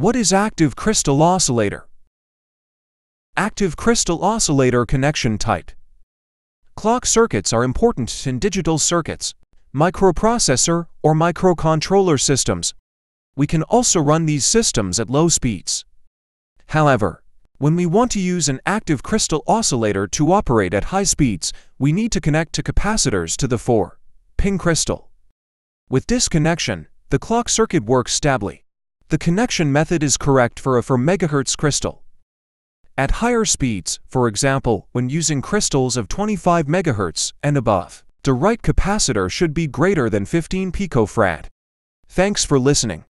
What is active crystal oscillator? Active crystal oscillator connection type. Clock circuits are important in digital circuits, microprocessor or microcontroller systems. We can also run these systems at low speeds. However, when we want to use an active crystal oscillator to operate at high speeds, we need to connect two capacitors to the 4-pin crystal. With this connection, the clock circuit works stably. The connection method is correct for a 4 MHz crystal. At higher speeds, for example, when using crystals of 25 MHz and above, the right capacitor should be greater than 15 picofarad. Thanks for listening.